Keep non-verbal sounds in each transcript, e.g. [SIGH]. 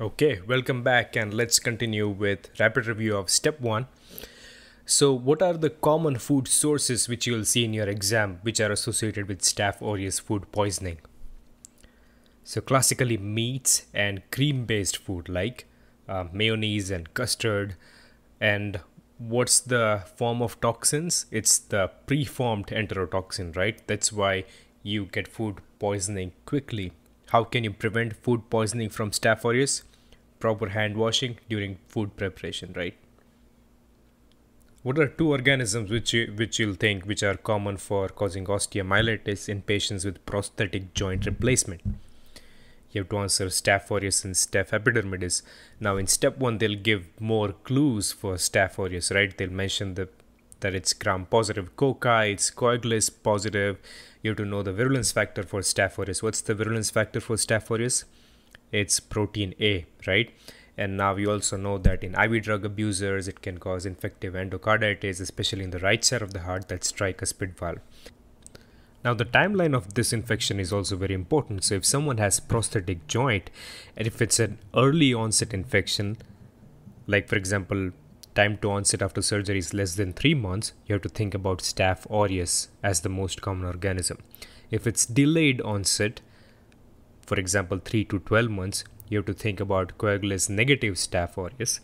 Okay, welcome back and let's continue with rapid review of step 1. So, what are the common food sources which you will see in your exam which are associated with staph aureus food poisoning? So, classically meats and cream based food like uh, mayonnaise and custard. And what's the form of toxins? It's the preformed enterotoxin, right? That's why you get food poisoning quickly how can you prevent food poisoning from Staph aureus? Proper hand washing during food preparation, right? What are two organisms which you, which you'll think which are common for causing osteomyelitis in patients with prosthetic joint replacement? You have to answer Staph aureus and Staph epidermidis. Now, in step one, they'll give more clues for Staph aureus, right? They'll mention the that it's gram positive cocci, it's coagulase positive. You have to know the virulence factor for Staph aureus. What's the virulence factor for Staph aureus? It's protein A, right? And now we also know that in IV drug abusers, it can cause infective endocarditis, especially in the right side of the heart, that's tricuspid valve. Now, the timeline of this infection is also very important. So, if someone has prosthetic joint, and if it's an early onset infection, like for example, time to onset after surgery is less than 3 months, you have to think about Staph aureus as the most common organism. If it's delayed onset, for example 3 to 12 months, you have to think about coagulase negative Staph aureus.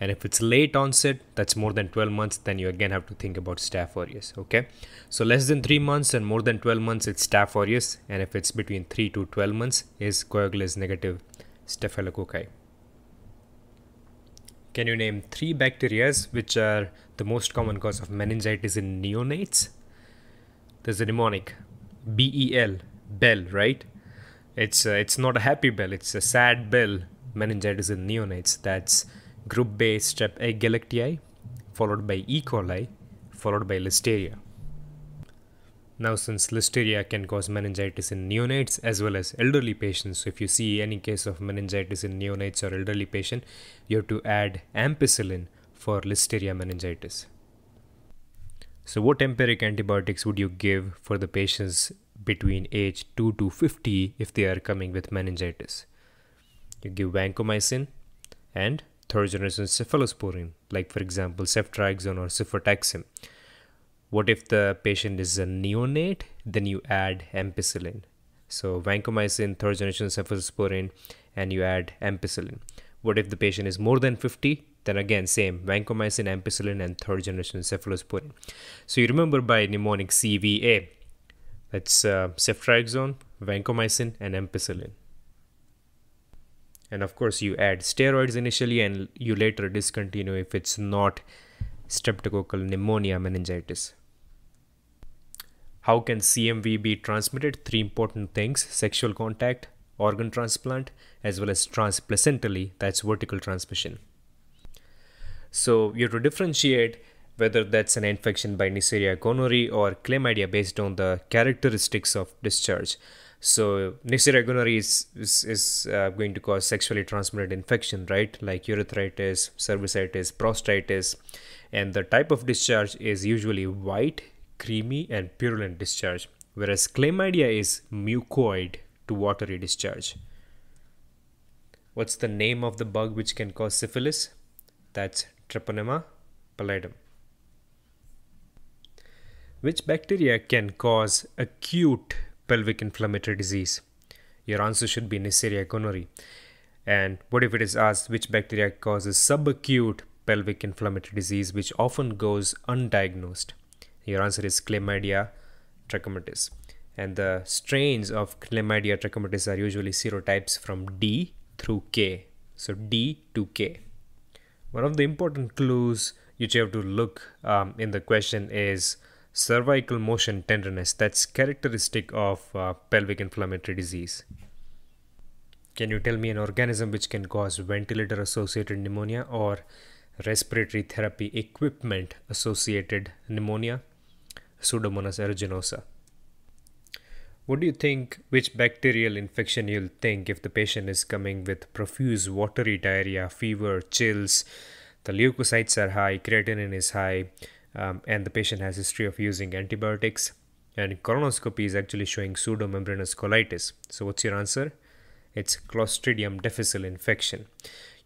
And if it's late onset, that's more than 12 months, then you again have to think about Staph aureus. Okay, so less than 3 months and more than 12 months, it's Staph aureus, and if it's between 3 to 12 months, is coagulase negative Staphylococci. Can you name three bacteria which are the most common cause of meningitis in neonates? There's a mnemonic B E L, bell, right? It's uh, it's not a happy bell, it's a sad bell. Meningitis in neonates. That's group B strep A followed by E. coli, followed by Listeria. Now, since listeria can cause meningitis in neonates as well as elderly patients, so if you see any case of meningitis in neonates or elderly patient, you have to add ampicillin for listeria meningitis. So, what empiric antibiotics would you give for the patients between age 2 to 50 if they are coming with meningitis? You give vancomycin and third generation cephalosporin, like for example ceftriaxone or cefotaxime. What if the patient is a neonate? Then you add ampicillin. So vancomycin, third generation cephalosporin, and you add ampicillin. What if the patient is more than 50? Then again, same vancomycin, ampicillin, and third generation cephalosporin. So you remember by mnemonic CVA. That's uh, ceftriaxone, vancomycin, and ampicillin. And of course, you add steroids initially, and you later discontinue if it's not streptococcal pneumonia meningitis. How can CMV be transmitted? Three important things sexual contact, organ transplant, as well as transplacentally, that's vertical transmission. So you have to differentiate whether that's an infection by Neisseria gonorrhoeae or chlamydia based on the characteristics of discharge. So Neisseria gonorrhoeae is, is, is uh, going to cause sexually transmitted infection, right? Like urethritis, cervicitis, prostatitis. And the type of discharge is usually white, creamy and purulent discharge, whereas chlamydia is mucoid to watery discharge. What's the name of the bug which can cause syphilis? That's Treponema pallidum. Which bacteria can cause acute pelvic inflammatory disease? Your answer should be Neisseria gonorrhoeae. And what if it is asked which bacteria causes subacute pelvic inflammatory disease, which often goes undiagnosed? Your answer is Chlamydia trachomatis. And the strains of Chlamydia trachomatis are usually serotypes from D through K. So D to K. One of the important clues which you have to look um, in the question is cervical motion tenderness. That's characteristic of uh, pelvic inflammatory disease. Can you tell me an organism which can cause ventilator associated pneumonia or respiratory therapy equipment associated pneumonia? Pseudomonas aeruginosa. What do you think? Which bacterial infection you'll think if the patient is coming with profuse watery diarrhea, fever, chills, the leukocytes are high, creatinine is high, um, and the patient has history of using antibiotics, and colonoscopy is actually showing pseudomembranous colitis. So, what's your answer? It's Clostridium difficile infection.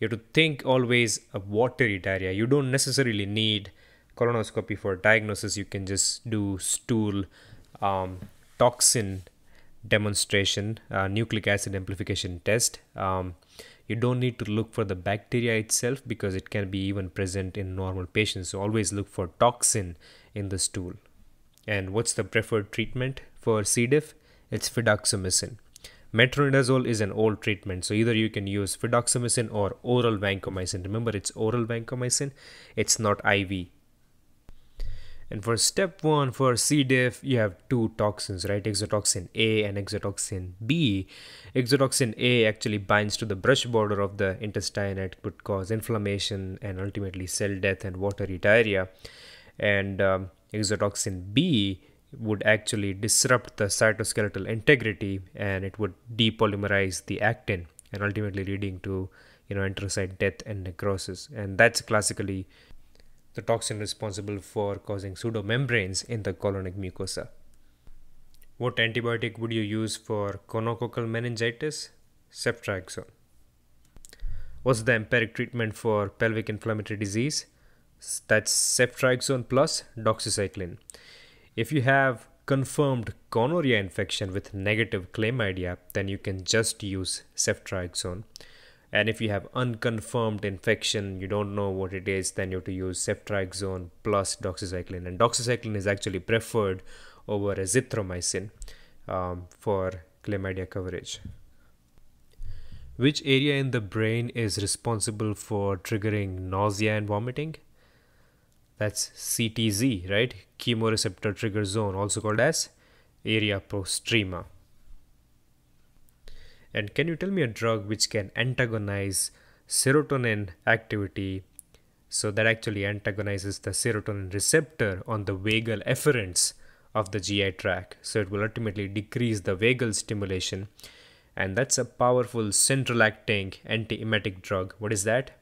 You have to think always of watery diarrhea. You don't necessarily need colonoscopy for diagnosis. You can just do stool um, toxin demonstration, uh, nucleic acid amplification test. Um, you don't need to look for the bacteria itself because it can be even present in normal patients. So always look for toxin in the stool. And what's the preferred treatment for C. diff? It's fidaxomicin. Metronidazole is an old treatment, so either you can use fidaxomicin or oral vancomycin. Remember, it's oral vancomycin, it's not IV. And for step one for C. diff, you have two toxins, right? Exotoxin A and exotoxin B. Exotoxin A actually binds to the brush border of the intestine it could cause inflammation and ultimately cell death and watery diarrhea. And um, exotoxin B would actually disrupt the cytoskeletal integrity and it would depolymerize the actin and ultimately leading to you know enterocyte death and necrosis and that's classically the toxin responsible for causing pseudomembranes in the colonic mucosa. What antibiotic would you use for gonococcal meningitis? Ceftriaxone. What's the empiric treatment for pelvic inflammatory disease? That's ceftriaxone plus doxycycline. If you have confirmed gonorrhea infection with negative chlamydia, then you can just use ceftriaxone and if you have unconfirmed infection you don't know what it is then you have to use ceftriaxone plus doxycycline. And doxycycline is actually preferred over azithromycin um, for chlamydia coverage. Which area in the brain is responsible for triggering nausea and vomiting? That's ctz right? Chemoreceptor trigger zone also called as area postrema and can you tell me a drug which can antagonize serotonin activity so that actually antagonizes the serotonin receptor on the vagal efferents of the GI tract. So it will ultimately decrease the vagal stimulation. And that's a powerful central acting antiemetic drug. What is that?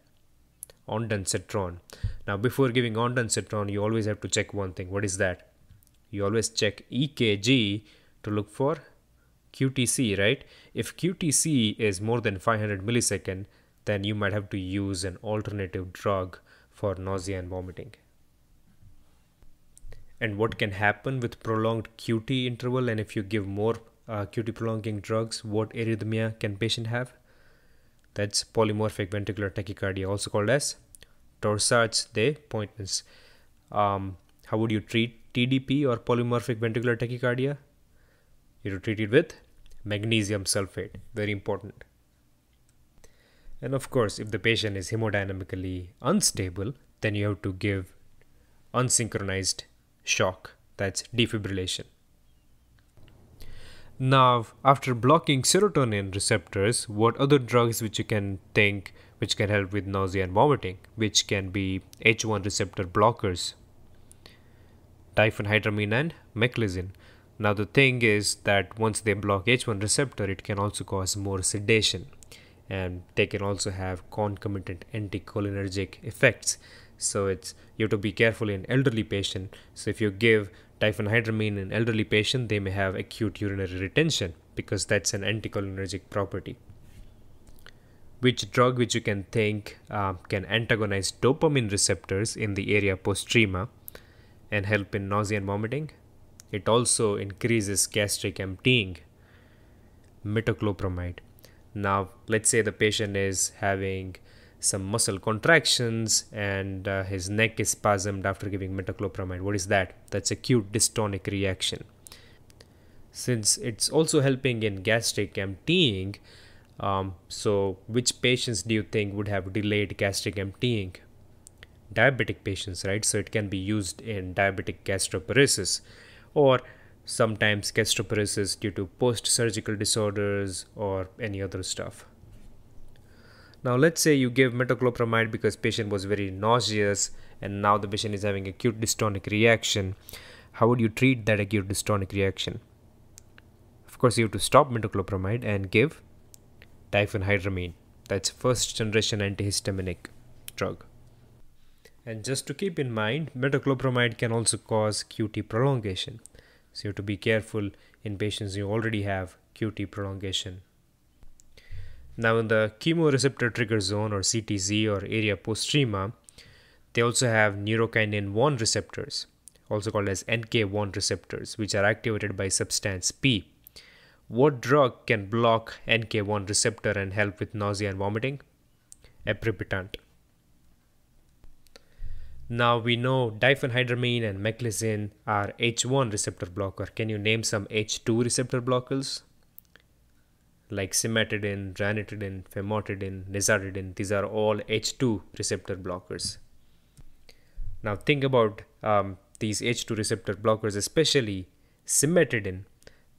Ondansetron. Now, before giving ondansetron, you always have to check one thing. What is that? You always check EKG to look for QTC, right? If QTC is more than 500 millisecond, then you might have to use an alternative drug for nausea and vomiting. And what can happen with prolonged QT interval and if you give more uh, QT prolonging drugs, what arrhythmia can patient have? That's polymorphic ventricular tachycardia, also called as torsades de Pointes. Um, how would you treat TDP or polymorphic ventricular tachycardia? You treat it with magnesium sulfate, very important. And of course, if the patient is hemodynamically unstable, then you have to give unsynchronized shock, that's defibrillation. Now, after blocking serotonin receptors, what other drugs which you can think which can help with nausea and vomiting, which can be H1 receptor blockers, diphenhydramine and meclizine. Now the thing is that once they block H1 receptor, it can also cause more sedation and they can also have concomitant anticholinergic effects. So it's you have to be careful in elderly patient. So if you give diphenhydramine in elderly patient, they may have acute urinary retention because that's an anticholinergic property. Which drug which you can think uh, can antagonize dopamine receptors in the area postrema and help in nausea and vomiting? It also increases gastric emptying. Metoclopramide. Now, let's say the patient is having some muscle contractions and uh, his neck is spasmed after giving metoclopramide. What is that? That's acute dystonic reaction. Since it's also helping in gastric emptying, um, so which patients do you think would have delayed gastric emptying? Diabetic patients, right? So it can be used in diabetic gastroparesis or sometimes gastroparesis due to post-surgical disorders or any other stuff. Now let's say you give metoclopramide because patient was very nauseous and now the patient is having acute dystonic reaction. How would you treat that acute dystonic reaction? Of course, you have to stop metoclopramide and give diphenhydramine. That's first generation antihistaminic drug. And just to keep in mind, metoclopramide can also cause QT prolongation. So you have to be careful in patients who already have QT prolongation. Now, in the chemoreceptor trigger zone or CTZ or area postrema, they also have neurokinin 1 receptors, also called as NK1 receptors, which are activated by substance P. What drug can block NK1 receptor and help with nausea and vomiting? Aprepitant. Now we know diphenhydramine and meclizine are H1 receptor blocker. Can you name some H2 receptor blockers? Like cimetidine, ranitidine, famotidine, nizatidine. These are all H2 receptor blockers. Now think about um, these H2 receptor blockers, especially cimetidine.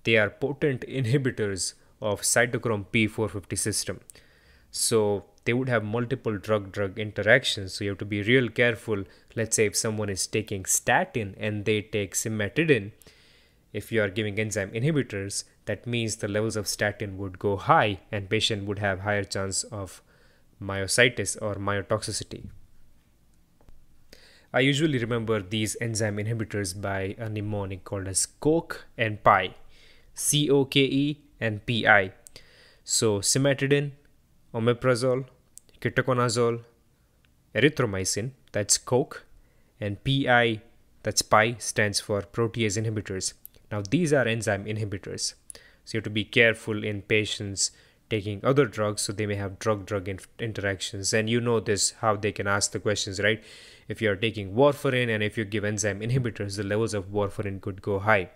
They are potent [LAUGHS] inhibitors of cytochrome P450 system. So they would have multiple drug drug interactions so you have to be real careful let's say if someone is taking statin and they take cimetidine if you are giving enzyme inhibitors that means the levels of statin would go high and patient would have higher chance of myositis or myotoxicity I usually remember these enzyme inhibitors by a mnemonic called as COKE and PI. C-O-K-E and P-I. So cimetidine, omeprazole, ketoconazole, erythromycin, that's coke, and PI, that's pi, stands for protease inhibitors. Now, these are enzyme inhibitors. So, you have to be careful in patients taking other drugs, so they may have drug drug interactions. And you know this how they can ask the questions, right? If you are taking warfarin and if you give enzyme inhibitors, the levels of warfarin could go high.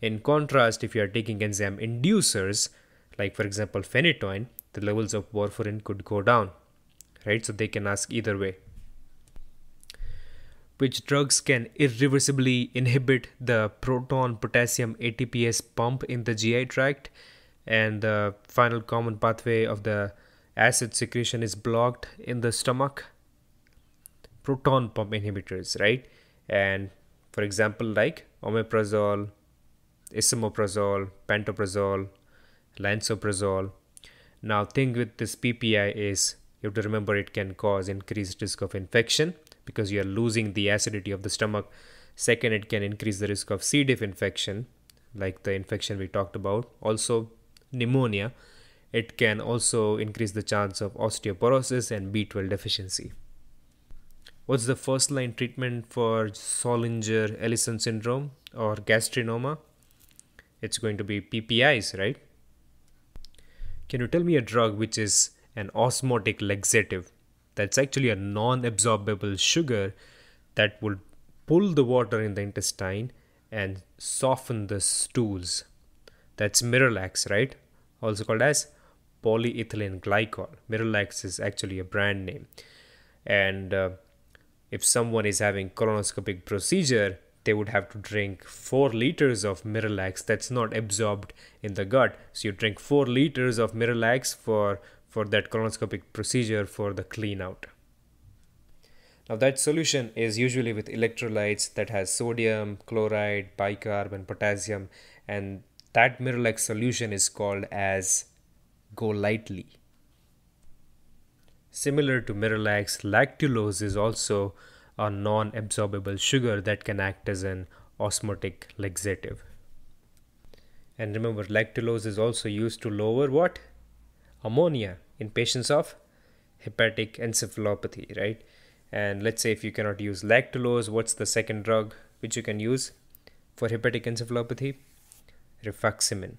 In contrast, if you are taking enzyme inducers, like for example phenytoin, the levels of warfarin could go down right? So they can ask either way. Which drugs can irreversibly inhibit the proton potassium ATPase pump in the GI tract? And the final common pathway of the acid secretion is blocked in the stomach? Proton pump inhibitors, right? And for example, like omeprazole, esomeprazole, pantoprazole, lansoprazole. Now, thing with this PPI is you have to remember it can cause increased risk of infection because you are losing the acidity of the stomach. Second it can increase the risk of c. diff infection like the infection we talked about. Also pneumonia. It can also increase the chance of osteoporosis and b12 deficiency. What's the first line treatment for Zollinger Ellison syndrome or gastrinoma? It's going to be ppis right? Can you tell me a drug which is an osmotic laxative. That's actually a non absorbable sugar that will pull the water in the intestine and soften the stools. That's Miralax, right? Also called as polyethylene glycol. Miralax is actually a brand name. And uh, if someone is having colonoscopic procedure, they would have to drink 4 liters of Miralax that's not absorbed in the gut. So you drink 4 liters of Miralax for for that colonoscopic procedure for the clean out. Now that solution is usually with electrolytes that has sodium, chloride, bicarb and potassium and that Miralax solution is called as GoLYTELY. Similar to Miralax, lactulose is also a non-absorbable sugar that can act as an osmotic laxative. And remember, lactulose is also used to lower what? Ammonia in patients of hepatic encephalopathy, right? And let's say if you cannot use lactulose, what's the second drug which you can use for hepatic encephalopathy? Rifaximin.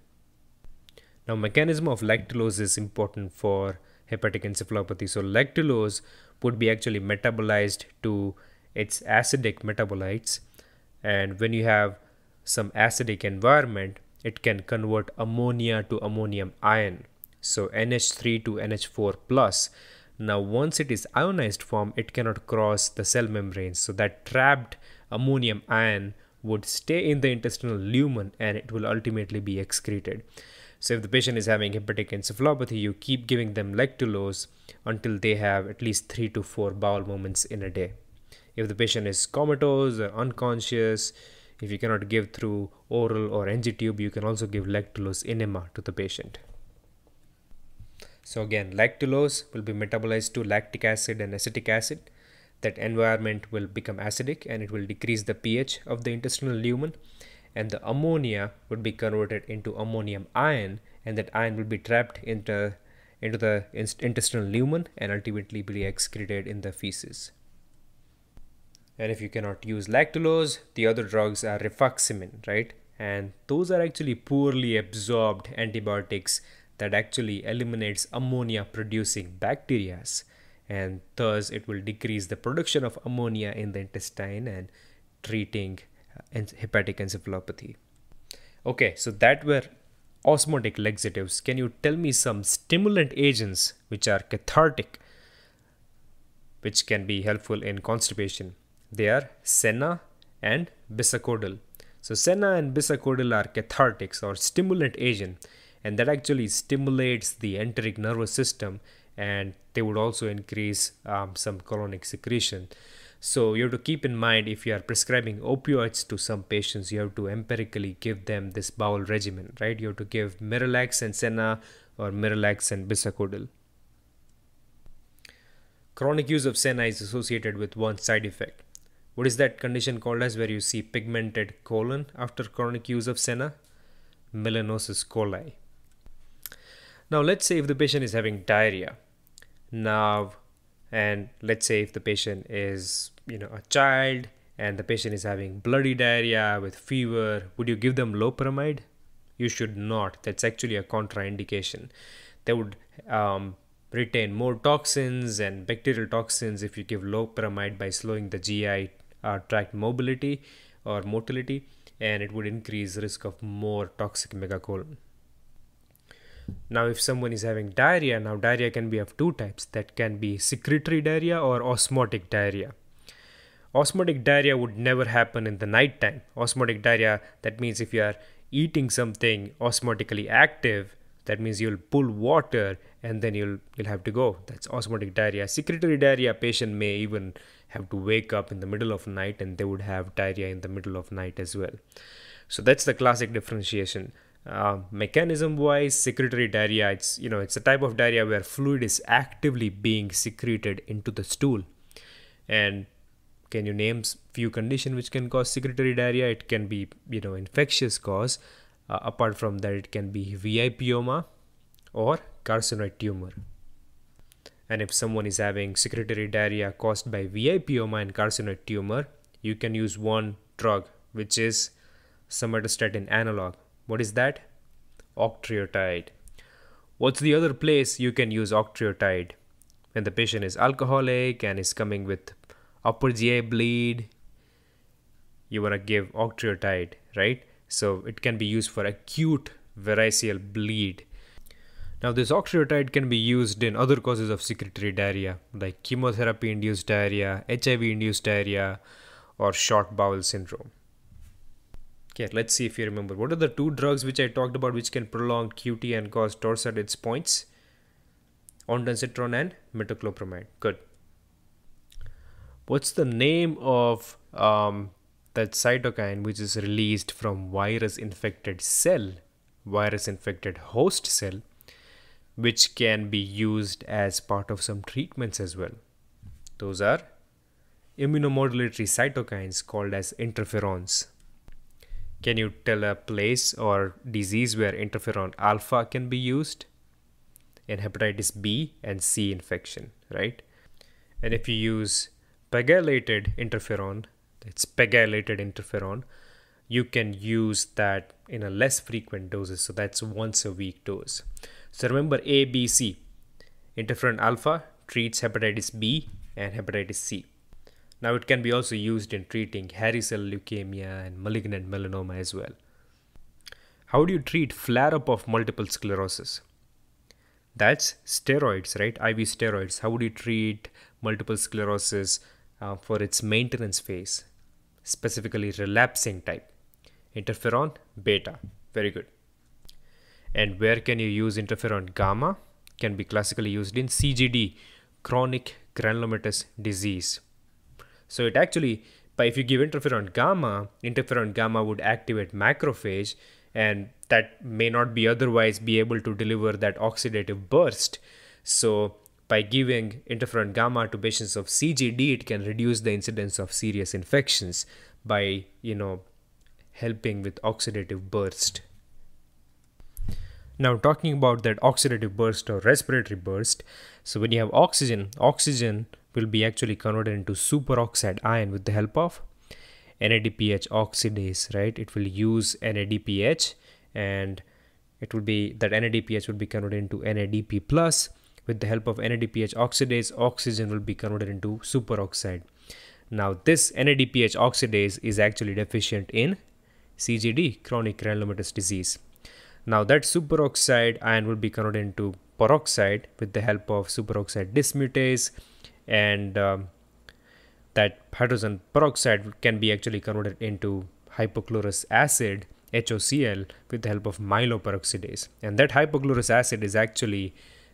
Now, mechanism of lactulose is important for hepatic encephalopathy. So, lactulose would be actually metabolized to its acidic metabolites, and when you have some acidic environment, it can convert ammonia to ammonium ion so NH3 to NH4 plus. Now once it is ionized form, it cannot cross the cell membrane. So that trapped ammonium ion would stay in the intestinal lumen and it will ultimately be excreted. So if the patient is having hepatic encephalopathy, you keep giving them lactulose until they have at least 3 to 4 bowel movements in a day. If the patient is comatose or unconscious, if you cannot give through oral or NG tube, you can also give lactulose enema to the patient. So again, lactulose will be metabolized to lactic acid and acetic acid. That environment will become acidic and it will decrease the pH of the intestinal lumen. And the ammonia would be converted into ammonium ion and that ion will be trapped into into the intestinal lumen and ultimately be excreted in the feces. And if you cannot use lactulose, the other drugs are rifaximin, right? And those are actually poorly absorbed antibiotics that actually eliminates ammonia producing bacteria and thus it will decrease the production of ammonia in the intestine and treating uh, hepatic encephalopathy. Okay, so that were osmotic laxatives. Can you tell me some stimulant agents which are cathartic, which can be helpful in constipation? They are senna and bisacodyl. So senna and bisacodyl are cathartics or stimulant agent and that actually stimulates the enteric nervous system and they would also increase um, some colonic secretion. So you have to keep in mind if you are prescribing opioids to some patients, you have to empirically give them this bowel regimen, right? You have to give Miralax and Senna or Miralax and Bisacodyl. Chronic use of Senna is associated with one side effect. What is that condition called as where you see pigmented colon after chronic use of Senna? Melanosis coli. Now let's say if the patient is having diarrhea. Now and let's say if the patient is you know a child and the patient is having bloody diarrhea with fever, would you give them loperamide? You should not. That's actually a contraindication. They would um, retain more toxins and bacterial toxins if you give loperamide by slowing the GI uh, tract mobility or motility, and it would increase risk of more toxic megacolon. Now, if someone is having diarrhea, now diarrhea can be of two types that can be secretory diarrhea or osmotic diarrhea. Osmotic diarrhea would never happen in the night time. Osmotic diarrhea, that means if you are eating something osmotically active, that means you'll pull water and then you'll you'll have to go. That's osmotic diarrhea. Secretory diarrhea patient may even have to wake up in the middle of night and they would have diarrhea in the middle of night as well. So that's the classic differentiation. Uh, mechanism wise secretory diarrhea it's you know it's a type of diarrhea where fluid is actively being secreted into the stool. And can you name few conditions which can cause secretory diarrhea? It can be you know infectious cause. Uh, apart from that it can be VIPoma or carcinoid tumor. And if someone is having secretory diarrhea caused by VIPoma and carcinoid tumor you can use one drug which is somatostatin analog what is that? Octreotide. What's the other place you can use octreotide? When the patient is alcoholic and is coming with upper GI bleed, you want to give octreotide, right? So it can be used for acute variceal bleed. Now, this octreotide can be used in other causes of secretory diarrhea, like chemotherapy induced diarrhea, HIV induced diarrhea, or short bowel syndrome. Okay, let's see if you remember. What are the two drugs which I talked about which can prolong QT and cause torsades pointes? Ondansetron and metoclopramide. Good. What's the name of um, that cytokine which is released from virus infected cell, virus infected host cell, which can be used as part of some treatments as well? Those are immunomodulatory cytokines called as interferons. Can you tell a place or disease where interferon alpha can be used? In hepatitis B and C infection, right? And if you use pegylated interferon, it's pegylated interferon, you can use that in a less frequent doses. So that's once a week dose. So remember ABC. Interferon alpha treats hepatitis B and hepatitis C. Now it can be also used in treating hairy cell leukemia and malignant melanoma as well. How do you treat flare up of multiple sclerosis? That's steroids, right? IV steroids. How would you treat multiple sclerosis uh, for its maintenance phase, specifically relapsing type? Interferon beta. Very good. And where can you use interferon gamma? Can be classically used in CGD, chronic granulomatous disease. So it actually, but if you give interferon gamma, interferon gamma would activate macrophage and that may not be otherwise be able to deliver that oxidative burst. So by giving interferon gamma to patients of CGD, it can reduce the incidence of serious infections by, you know, helping with oxidative burst. Now, talking about that oxidative burst or respiratory burst, so when you have oxygen, oxygen will be actually converted into superoxide ion with the help of NADPH oxidase, right? It will use NADPH and it would be that NADPH would be converted into NADP plus. With the help of NADPH oxidase, oxygen will be converted into superoxide. Now, this NADPH oxidase is actually deficient in CGD, chronic granulomatous disease. Now, that superoxide ion will be converted into peroxide with the help of superoxide dismutase, and um, that hydrogen peroxide can be actually converted into hypochlorous acid HOCl with the help of myeloperoxidase. And that hypochlorous acid is actually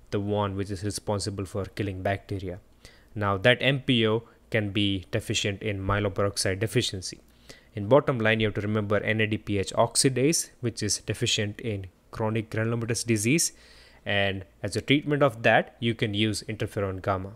the one which is responsible for killing bacteria. Now that MPO can be deficient in myeloperoxide deficiency. In bottom line, you have to remember NADPH oxidase, which is deficient in chronic granulomatous disease. And as a treatment of that, you can use interferon gamma.